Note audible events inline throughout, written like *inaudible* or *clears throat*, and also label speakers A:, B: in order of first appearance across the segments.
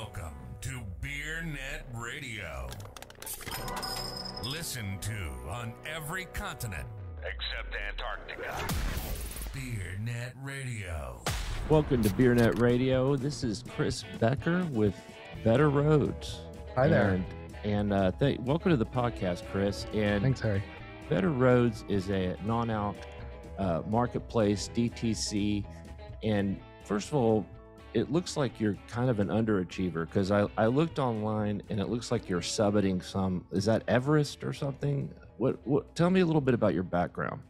A: Welcome to BeerNet Radio. Listen to on every continent except Antarctica. BeerNet Radio.
B: Welcome to BeerNet Radio. This is Chris Becker with Better Rhodes.
C: Hi there.
B: And, and uh, th- welcome to the podcast, Chris. And
C: Thanks, Harry.
B: Better Rhodes is a non-alc uh, marketplace, DTC. And first of all, it looks like you're kind of an underachiever because I, I looked online and it looks like you're subbing some. Is that Everest or something? What, what? Tell me a little bit about your background.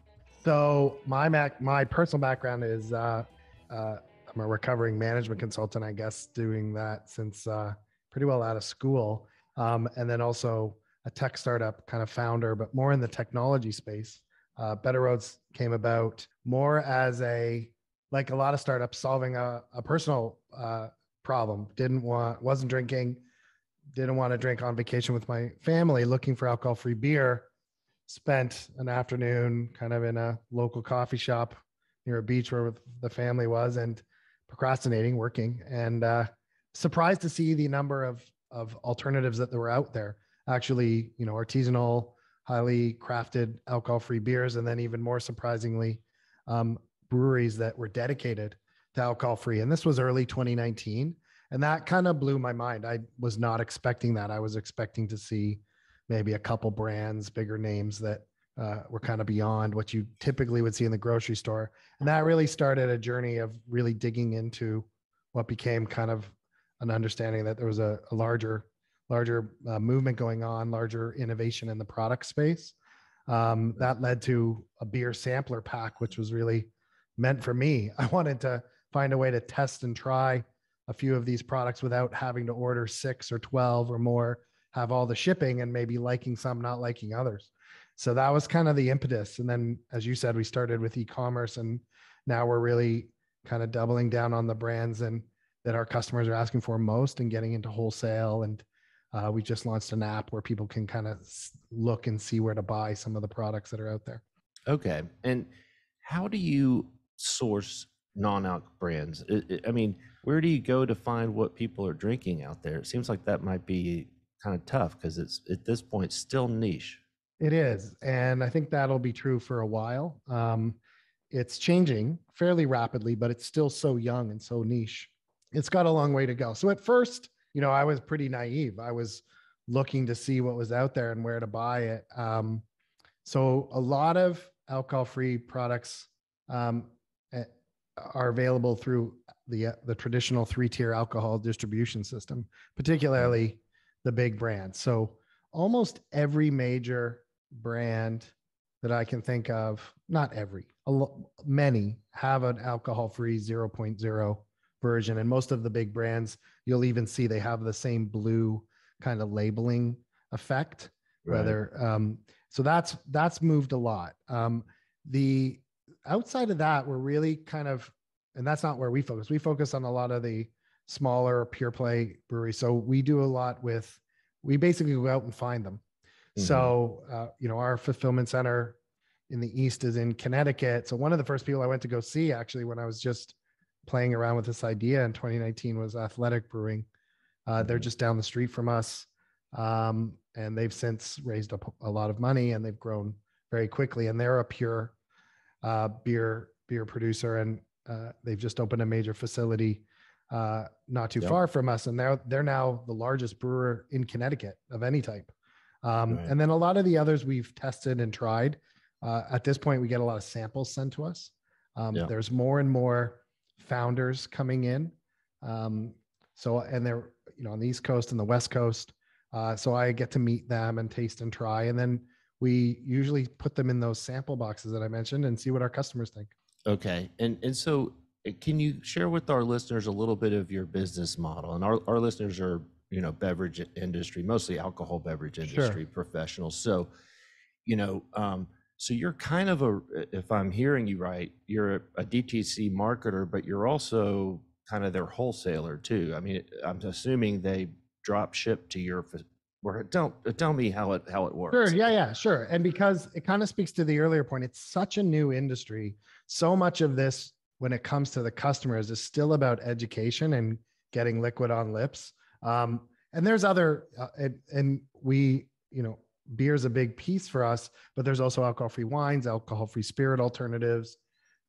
C: So my mac, my personal background is uh, uh, I'm a recovering management consultant. I guess doing that since uh, pretty well out of school, um, and then also a tech startup kind of founder, but more in the technology space. Uh, Better Rhodes came about more as a like a lot of startups solving a, a personal uh, problem. Didn't want, wasn't drinking, didn't want to drink on vacation with my family, looking for alcohol free beer. Spent an afternoon kind of in a local coffee shop near a beach where the family was and procrastinating, working, and uh, surprised to see the number of, of alternatives that were out there. Actually, you know, artisanal, highly crafted alcohol free beers. And then even more surprisingly, um, breweries that were dedicated to alcohol free. And this was early 2019. And that kind of blew my mind. I was not expecting that. I was expecting to see maybe a couple brands, bigger names that uh, were kind of beyond what you typically would see in the grocery store. And that really started a journey of really digging into what became kind of an understanding that there was a, a larger, larger uh, movement going on, larger innovation in the product space. Um, that led to a beer sampler pack, which was really meant for me. *laughs* I wanted to find a way to test and try a few of these products without having to order six or 12 or more, have all the shipping and maybe liking some, not liking others. So that was kind of the impetus. And then, as you said, we started with e commerce and now we're really kind of doubling down on the brands and that our customers are asking for most and getting into wholesale. And uh, we just launched an app where people can kind of look and see where to buy some of the products that are out there.
B: Okay. And how do you source non-alc brands? I, I mean, where do you go to find what people are drinking out there? It seems like that might be kind of tough because it's at this point still niche.
C: It is, and I think that'll be true for a while. Um, it's changing fairly rapidly, but it's still so young and so niche. It's got a long way to go. So at first, you know, I was pretty naive. I was looking to see what was out there and where to buy it. Um, so a lot of alcohol-free products um, are available through the uh, the traditional three tier alcohol distribution system, particularly the big brands. So almost every major brand that I can think of, not every, lo- many have an alcohol free 0.0 version, and most of the big brands, you'll even see they have the same blue kind of labeling effect. Right. Whether um, so that's that's moved a lot. Um, the outside of that, we're really kind of, and that's not where we focus. We focus on a lot of the smaller pure play breweries. So we do a lot with, we basically go out and find them. Mm-hmm. So, uh, you know, our fulfillment center in the East is in Connecticut. So one of the first people I went to go see actually when I was just playing around with this idea in 2019 was Athletic Brewing. Uh, mm-hmm. They're just down the street from us. Um, and they've since raised up a lot of money and they've grown very quickly. And they're a pure uh, beer beer producer, and uh, they've just opened a major facility uh, not too yep. far from us, and they're they're now the largest brewer in Connecticut of any type. Um, right. And then a lot of the others we've tested and tried. Uh, at this point, we get a lot of samples sent to us. Um, yep. There's more and more founders coming in. Um, so and they're you know on the East Coast and the West Coast. Uh, so I get to meet them and taste and try, and then we usually put them in those sample boxes that I mentioned and see what our customers think.
B: Okay. And and so eh, can you share with our listeners a little bit of your business model? And our, our listeners are, you know, beverage industry, mostly alcohol beverage industry sure. professionals. So, you know, um, so you're kind of a, if I'm hearing you right, you're a, a DTC marketer, but you're also kind of their wholesaler too. I mean, I'm assuming they drop ship to your or tell tell me how it how it works.
C: Sure. Yeah. Yeah. Sure. And because it kind of speaks to the earlier point, it's such a new industry. So much of this, when it comes to the customers, is still about education and getting liquid on lips Um, and there's other, uh, and, and we, you know, beer is a big piece for us, but there's also alcohol-free wines, alcohol-free spirit alternatives,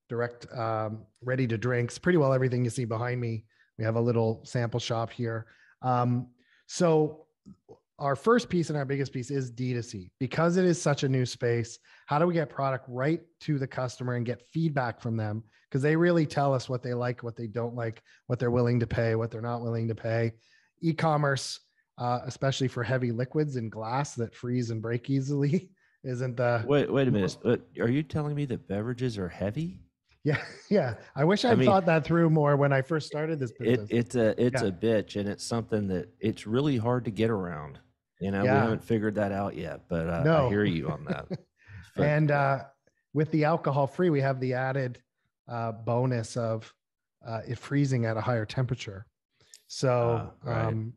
C: direct, um, ready to drinks. Pretty well everything you see behind me. We have a little sample shop here. Um, so our first piece and our biggest piece is D2C because it is such a new space. How do we get product right to the customer and get feedback from them? Because they really tell us what they like, what they don't like, what they're willing to pay, what they're not willing to pay. E commerce, uh, especially for heavy liquids and glass that freeze and break easily, *laughs* isn't the.
B: Wait, wait a minute. *laughs* Are you telling me that beverages are heavy?
C: Yeah, *laughs* yeah. I wish I'd I mean, thought that through more when I first started this business.
B: It, it's a it's yeah. a bitch, and it's something that it's really hard to get around. You know, yeah. we haven't figured that out yet, but uh, no. I hear you on that. *laughs*
C: and uh, with the alcohol free, we have the added uh, bonus of uh, it freezing at a higher temperature. So ah, right. um,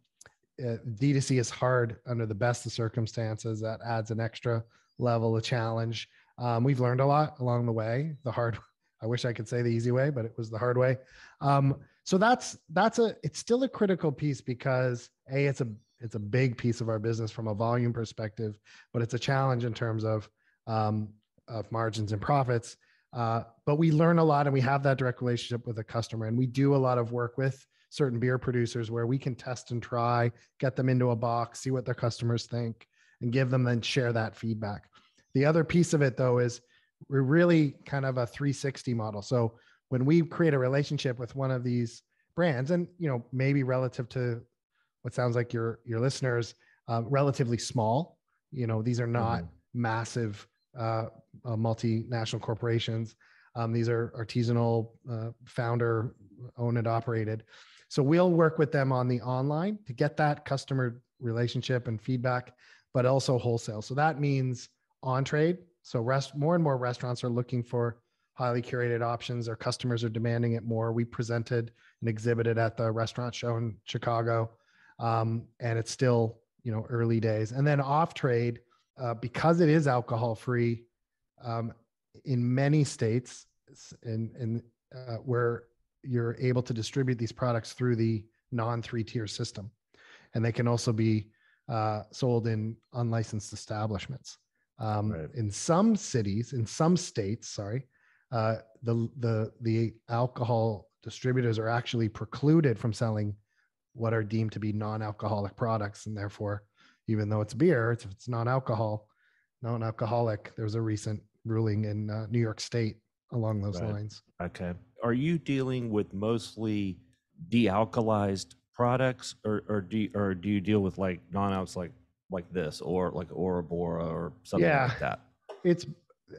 C: D2C is hard under the best of circumstances. That adds an extra level of challenge. Um, we've learned a lot along the way. The hard, *laughs* I wish I could say the easy way, but it was the hard way. Um, so that's that's a it's still a critical piece because a it's a it's a big piece of our business from a volume perspective, but it's a challenge in terms of um, of margins and profits. Uh, but we learn a lot, and we have that direct relationship with the customer, and we do a lot of work with certain beer producers where we can test and try, get them into a box, see what their customers think, and give them then share that feedback. The other piece of it though is we're really kind of a 360 model. So when we create a relationship with one of these brands, and you know maybe relative to what sounds like your your listeners uh, relatively small. You know these are not mm-hmm. massive uh, uh, multinational corporations. Um, these are artisanal uh, founder owned and operated. So we'll work with them on the online to get that customer relationship and feedback but also wholesale. So that means on trade. So rest more and more restaurants are looking for highly curated options. Our customers are demanding it more. We presented and exhibited at the restaurant show in chicago um, and it's still you know early days. And then off trade, uh, because it is alcohol free, um, in many states, in in uh, where you're able to distribute these products through the non three tier system, and they can also be uh, sold in unlicensed establishments. Um, right. In some cities, in some states, sorry, uh, the the the alcohol distributors are actually precluded from selling what are deemed to be non-alcoholic products and therefore even though it's beer it's, it's non-alcohol non-alcoholic there's a recent ruling in uh, new york state along those right. lines.
B: Okay. Are you dealing with mostly dealcoholized products or, or do you, or do you deal with like non-alcs like like this or like Orabora or something yeah, like that?
C: It's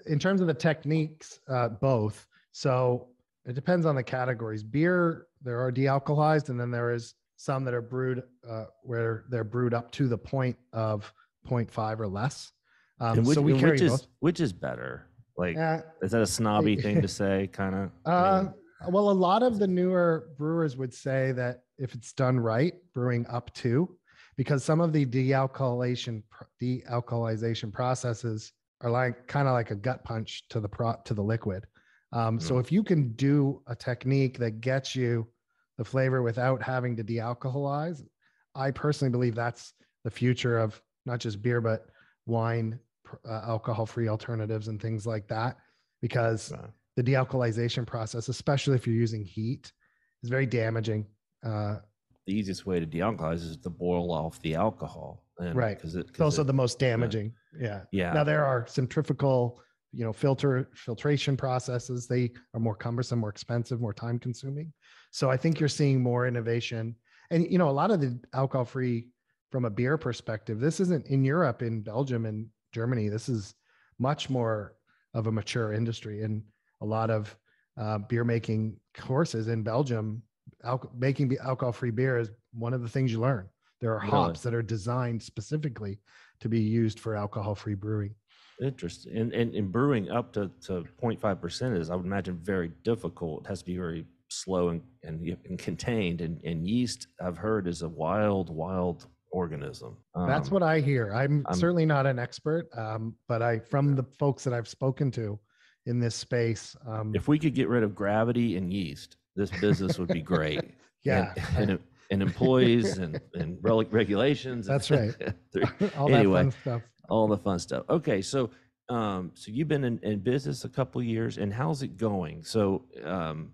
C: in terms of the techniques uh, both. So it depends on the categories. Beer there are dealcoholized and then there is some that are brewed uh, where they're brewed up to the point of 0.5 or less.
B: Um, which, so we carry which is both. which is better. Like, uh, is that a snobby *laughs* thing to say? Kind of.
C: Uh, well, a lot of the newer brewers would say that if it's done right, brewing up to, because some of the dealcoholization dealcoholization processes are like kind of like a gut punch to the pro to the liquid. Um, mm. So if you can do a technique that gets you the flavor without having to dealcoholize. I personally believe that's the future of not just beer, but wine, uh, alcohol free alternatives, and things like that. Because wow. the dealcoholization process, especially if you're using heat, is very damaging. Uh,
B: the easiest way to dealcoholize is to boil off the alcohol.
C: And, right. Because it, it's also it, the most damaging. Yeah. yeah. Now there are centrifugal, you know, filter filtration processes. They are more cumbersome, more expensive, more time consuming. So I think you're seeing more innovation. And you know, a lot of the alcohol free from a beer perspective, this isn't in Europe, in Belgium and Germany. This is much more of a mature industry and a lot of uh, beer making courses in Belgium. Al- making alcohol free beer is one of the things you learn. There are really? hops that are designed specifically to be used for alcohol free brewing.
B: Interesting. And, and, and brewing up to, to 0.5% is, I would imagine, very difficult. It has to be very slow and, and, and contained. And, and, yeast, I've heard, is a wild, wild organism.
C: Um, That's what I hear. I'm, I'm certainly not an expert, um, but I, from the folks that I've spoken to in this space, um,
B: if we could get rid of gravity and yeast, this business would be great. *laughs*
C: yeah.
B: And, and, *laughs* and employees and and regulations.
C: That's right. *laughs*
B: all anyway, that fun stuff. All the fun stuff. Okay, so um, so you've been in, in business a couple years, and how's it going? So, um,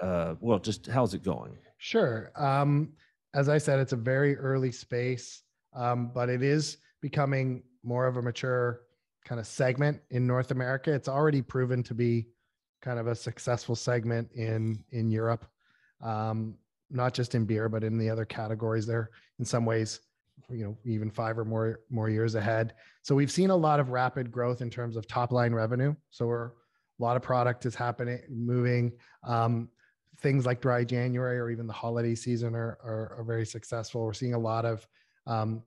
B: uh, well, just how's it going?
C: Sure. Um, as I said, it's a very early space, um, but it is becoming more of a mature kind of segment in North America. It's already proven to be kind of a successful segment in in Europe, um, not just in beer, but in the other categories. There, in some ways, you know, even five or more more years ahead. So we've seen a lot of rapid growth in terms of top line revenue. So we're a lot of product is happening, moving. Um, things like dry January or even the holiday season are, are, are very successful. We're seeing a lot of um,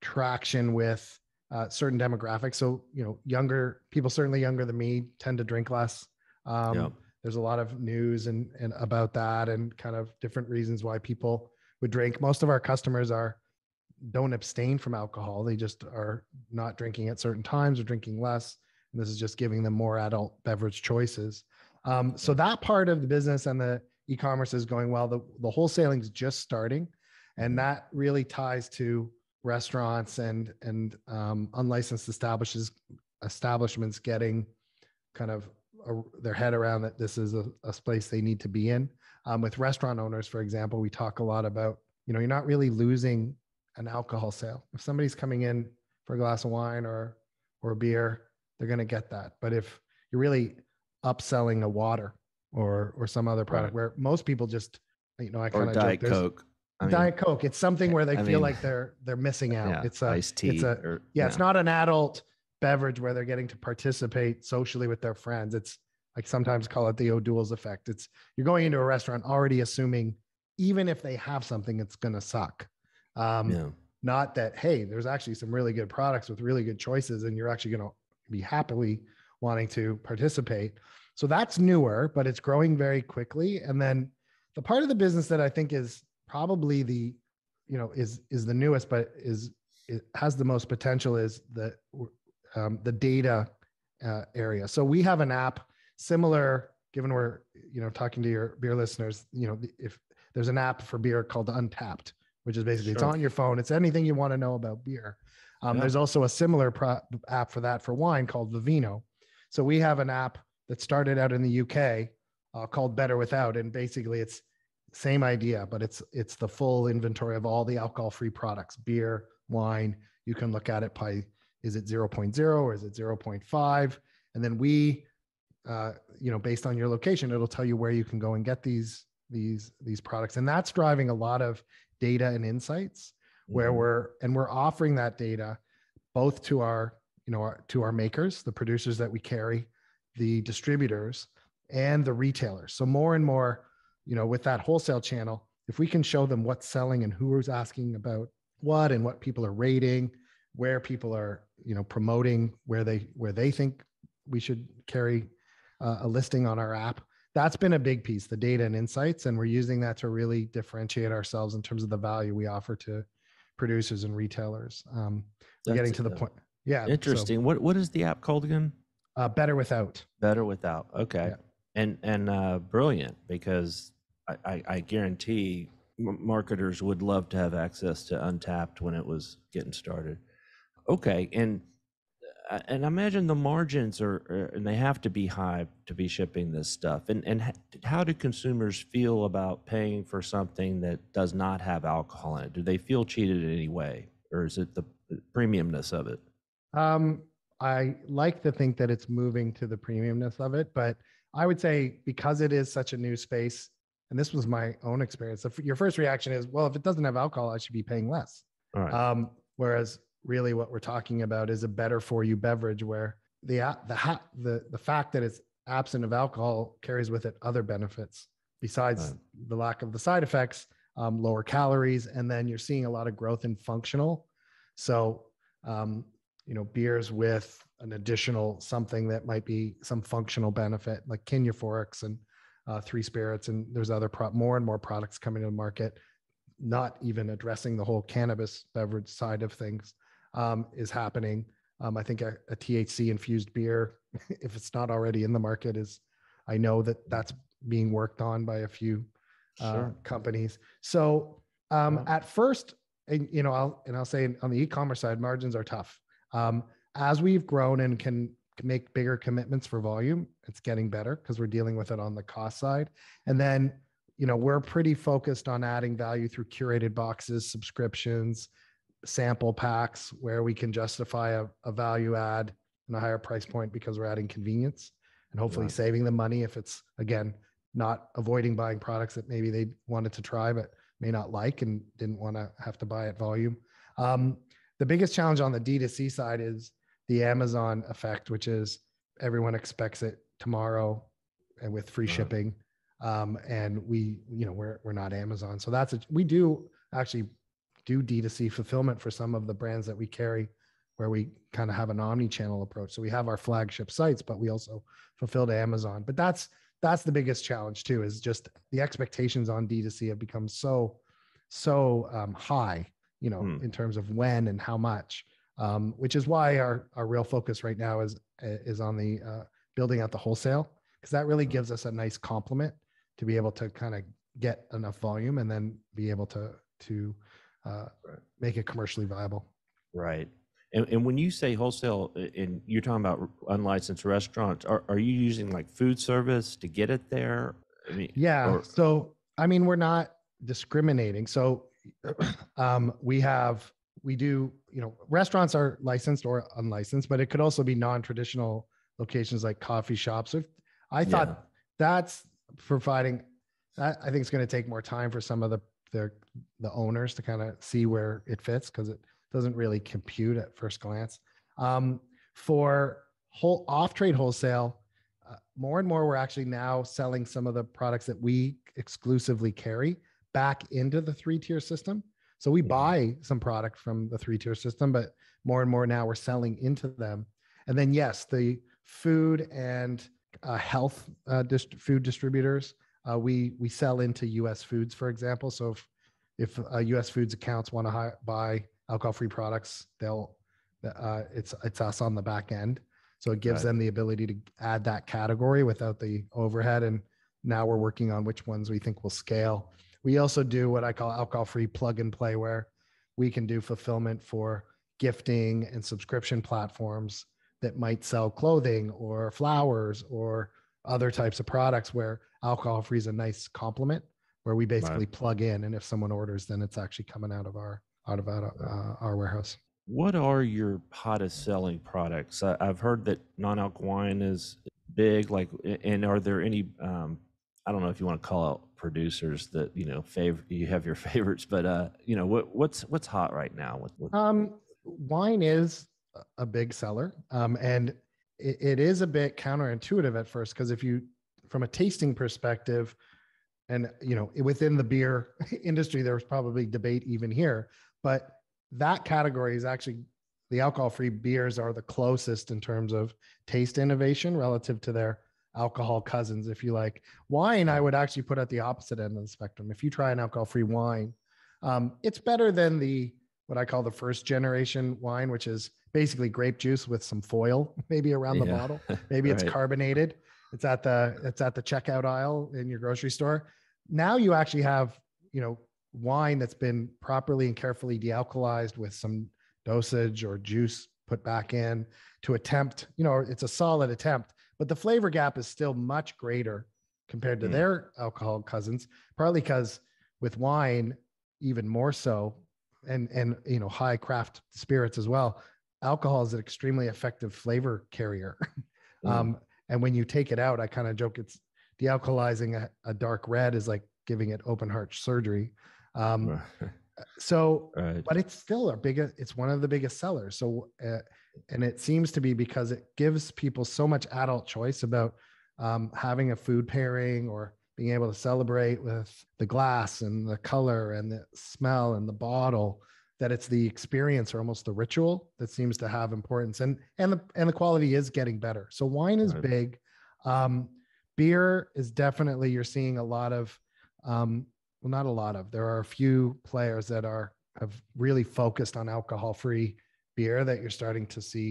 C: traction with uh, certain demographics. So, you know, younger people, certainly younger than me, tend to drink less. Um. There's a lot of news and, and about that and kind of different reasons why people would drink. Most of our customers are don't abstain from alcohol. They just are not drinking at certain times or drinking less. And this is just giving them more adult beverage choices. Um, so that part of the business and the e-commerce is going well. The, the wholesaling is just starting, and that really ties to restaurants and and um, unlicensed establishes establishments getting kind of a, their head around that this is a, a place they need to be in. Um, with restaurant owners, for example, we talk a lot about you know you're not really losing an alcohol sale. If somebody's coming in for a glass of wine or or a beer, they're going to get that. But if you're really upselling a water or or some other product right. where most people just you know I kind of
B: Diet joke, Coke.
C: I mean, Diet Coke. It's something where they I feel mean, like they're they're missing out. Yeah, it's a iced tea. It's a or, yeah, yeah. It's not an adult beverage where they're getting to participate socially with their friends. It's like sometimes call it the O'Doul's effect. It's you're going into a restaurant already assuming even if they have something, it's gonna suck. Um, yeah. Not that hey, there's actually some really good products with really good choices, and you're actually gonna be happily wanting to participate. So that's newer, but it's growing very quickly. And then the part of the business that I think is probably the, you know, is is the newest, but is it has the most potential is the um, the data uh, area. So we have an app similar. Given we're you know talking to your beer listeners, you know if there's an app for beer called Untappd, which is basically sure. it's on your phone. It's anything you want to know about beer. Um, yeah. There's also a similar pro- app for that for wine called Vivino. So we have an app that started out in the UK uh, called Better Without, and basically it's same idea, but it's it's the full inventory of all the alcohol-free products, beer, wine. You can look at it by is it 0.0 or is it 0.5, and then we, uh, you know, based on your location, it'll tell you where you can go and get these these these products, and that's driving a lot of data and insights where mm-hmm. we're and we're offering that data both to our you know, our, to our makers, the producers that we carry, the distributors, and the retailers. So more and more, you know, with that wholesale channel, if we can show them what's selling and who is asking about what and what people are rating, where people are, you know, promoting, where they where they think we should carry uh, a listing on our app. That's been a big piece, the data and insights, and we're using that to really differentiate ourselves in terms of the value we offer to producers and retailers. Um, we're getting to the point. Yeah.
B: Interesting. So, what what is the app called again?
C: Uh, better without.
B: Better without. Okay. Yeah. And and uh, brilliant because I, I, I guarantee marketers would love to have access to Untappd when it was getting started. Okay, and uh, and I imagine the margins are, are, and they have to be high to be shipping this stuff. And and how do consumers feel about paying for something that does not have alcohol in it? Do they feel cheated in any way, or is it the premiumness of it?
C: Um, I like to think that it's moving to the premiumness of it, but I would say because it is such a new space, and this was my own experience. your first reaction is, well, if it doesn't have alcohol, I should be paying less. Um, whereas really, what we're talking about is a better for you beverage where the the the the fact that it's absent of alcohol carries with it other benefits besides right. the lack of the side effects, um, lower calories, and then you're seeing a lot of growth in functional. So um, you know beers with an additional something that might be some functional benefit like Kin Euphorics and uh, three spirits and there's other pro- more and more products coming to the market not even addressing the whole cannabis beverage side of things um, is happening um, i think a, a, thc infused beer *laughs* if it's not already in the market is i know that that's being worked on by a few uh,
B: Sure.
C: companies. So um,
B: Wow.
C: at first, and you know, I'll and I'll say on the e-commerce side, margins are tough. Um, as we've grown and can make bigger commitments for volume, it's getting better because we're dealing with it on the cost side. And then, you know, we're pretty focused on adding value through curated boxes, subscriptions, sample packs, where we can justify a, a value add and a higher price point because we're adding convenience and hopefully
B: Right.
C: saving them money if it's again not avoiding buying products that maybe they wanted to try but may not like and didn't want to have to buy at volume. Um, the biggest challenge on the D2C side is the Amazon effect, which is everyone expects it tomorrow and with free
B: Right.
C: shipping. Um, and we, you know, we're we're not Amazon. So that's a, we do actually do D2C fulfillment for some of the brands that we carry where we kind of have an omni-channel approach. So we have our flagship sites, but we also fulfill to Amazon. But that's that's the biggest challenge too, is just the expectations on D2C have become so, so um, high, you know,
B: Hmm.
C: in terms of when and how much. Um, which is why our our real focus right now is is on the uh, building out the wholesale because that really gives us a nice complement to be able to kind of get enough volume and then be able to to uh,
B: Right.
C: make it commercially viable.
B: Right. And, and when you say wholesale, uh, and you're talking about unlicensed restaurants, are, are you using like food service to get it there? I mean,
C: Yeah.
B: or-
C: so I mean, we're not discriminating. So um, we have we do you know restaurants are licensed or unlicensed, but it could also be non-traditional locations like coffee shops. If I thought
B: Yeah.
C: that's providing that I think it's going to take more time for some of the the the owners to kind of see where it fits because it doesn't really compute at first glance. Um, for whole off trade wholesale, uh, more and more we're actually now selling some of the products that we exclusively carry back into the three tier system. So we
B: Yeah.
C: buy some product from the three tier system, but more and more now we're selling into them. And then yes, the food and uh, health uh, dist- food distributors, uh, we we sell into U.S. Foods, for example. So if if uh, U.S. Foods accounts want to hi- buy alcohol-free products, they'll uh, it's it's us on the back end. So it gives
B: Right.
C: them the ability to add that category without the overhead. And now we're working on which ones we think will scale. We also do what I call alcohol-free plug and play, where we can do fulfillment for gifting and subscription platforms that might sell clothing or flowers or other types of products where alcohol free is a nice complement where we basically plug in and if someone orders then it's actually coming out of our out of of, uh, our warehouse
B: What are your hottest selling products? I, I've heard that non-alc wine is big. Like, and are there any? Um, I don't know if you want to call out producers that you know favor. You have your *laughs* favorites, but uh, you know what what's what's hot right now with, with
C: um wine is a big seller um and it, it is a bit counterintuitive at first because if you from a tasting perspective and you know within the beer *laughs* industry there's probably debate even here but that category is actually the alcohol free beers are the closest in terms of taste innovation relative to their alcohol cousins if you like. Wine i would actually put at the opposite end of the spectrum. If you try an alcohol free wine um, it's better than the what i call the first generation wine which is basically grape juice with some foil *laughs* maybe around the
B: Yeah.
C: bottle. *laughs* Maybe it's
B: Right.
C: carbonated. It's at the it's at the checkout aisle in your grocery store. Now you actually have you know wine that's been properly and carefully dealcoholized with some dosage or juice put back in to attempt you know it's a solid attempt but the flavor gap is still much greater compared to
B: Mm.
C: their alcohol cousins partly because with wine even more so and and you know high craft spirits as well alcohol is an extremely effective flavor carrier *laughs*
B: Mm.
C: um, and when you take it out, I kind of joke it's dealcoholizing a, a dark red is like giving it open heart surgery. Um, *laughs* so,
B: right.
C: but it's still our biggest, it's one of the biggest sellers. So, uh, and it seems to be because it gives people so much adult choice about um, having a food pairing or being able to celebrate with the glass and the color and the smell and the bottle that it's the experience or almost the ritual that seems to have importance. And and the and the quality is getting better. So wine is
B: Right.
C: big. Um beer is definitely you're seeing a lot of um well not a lot of there are a few players that are have really focused on alcohol free beer that you're starting to see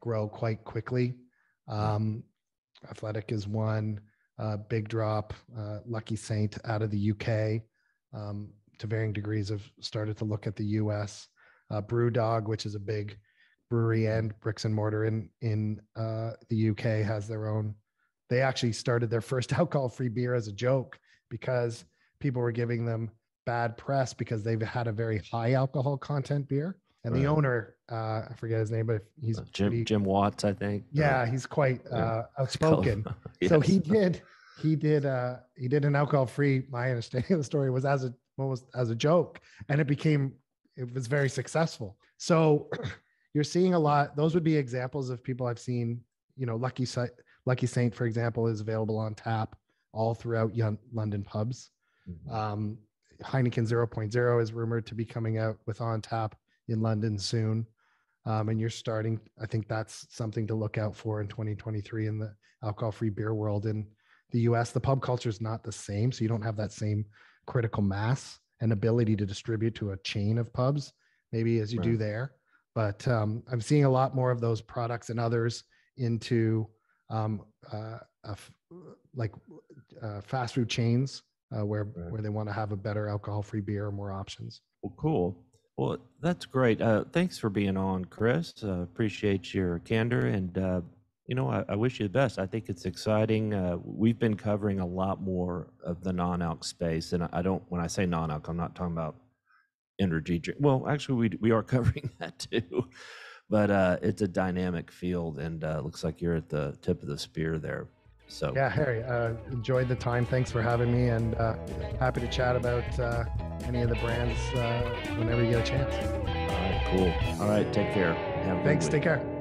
C: grow quite quickly um athletic is one uh, Big Drop, uh, Lucky Saint out of the UK, um, to varying degrees, have started to look at the US. Uh, Brewdog, which is a big brewery and bricks and mortar in in uh, the UK, has their own. They actually started their first *laughs* alcohol-free beer as a joke because people were giving them bad press because they've had a very high alcohol content beer. And right. the owner, uh, I forget his name, but he's
B: uh, Jim pretty, Jim Watts, I think.
C: Yeah, he's quite uh, *laughs* outspoken. yes. *laughs* So he did he did uh, he did an alcohol free. My understanding of the story was as a almost as a joke, and it became it was very successful. So *clears throat* you're seeing a lot. Those would be examples of people I've seen. You know, Lucky Lucky Saint, for example, is available on tap all throughout young London pubs. Mm-hmm. Um, Heineken 0.0 is rumored to be coming out with on tap in London soon. Um, and you're starting, I think that's something to look out for in 2023 in the alcohol free beer world. In the US, the pub culture is not the same. So you don't have that same critical mass and ability to distribute to a chain of pubs, maybe as you right. do there. But um, I'm seeing a lot more of those products and others into um, uh, like uh, fast food chains uh, where right. where they want to have a better alcohol free beer, more options.
B: Well, cool. Well, that's great. Uh, thanks for being on, Chris. Uh, appreciate your candor, and uh, you know, I, I, wish you the best. I think it's exciting. Uh, we've been covering a lot more of the non-alc space, and I don't. When I say non-alc, I'm not talking about energy drink. Well, actually, we we are *laughs* covering that too, but uh, it's a dynamic field, and uh, looks like you're at the tip of the spear there. So
C: yeah, Harry, uh, enjoyed the time. Thanks for having me, and uh, happy to chat about uh, any of the brands uh, whenever you get a chance.
B: All right, cool. All right, take care.
C: Thanks. Take care.